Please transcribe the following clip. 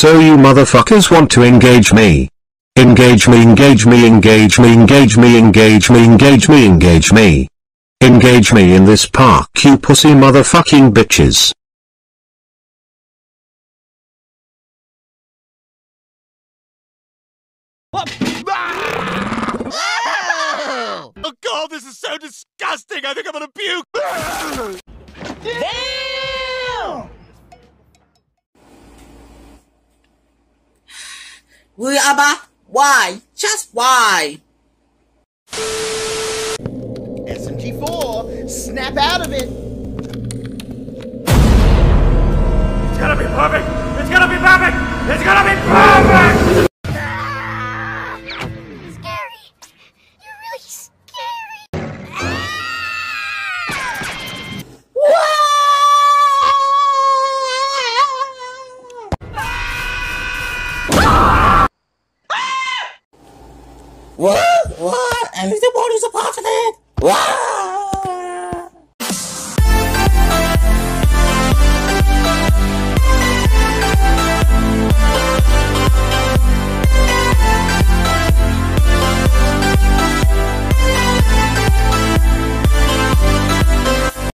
So you motherfuckers want to engage me. Engage me engage me engage me engage me engage me engage me engage me. Engage me in this park you pussy motherfucking bitches. Oh god, this is so disgusting! I think I'm gonna puke! Will Abba? Why? Just why? SMG4, snap out of it. What? What? And the body's a part of it? What?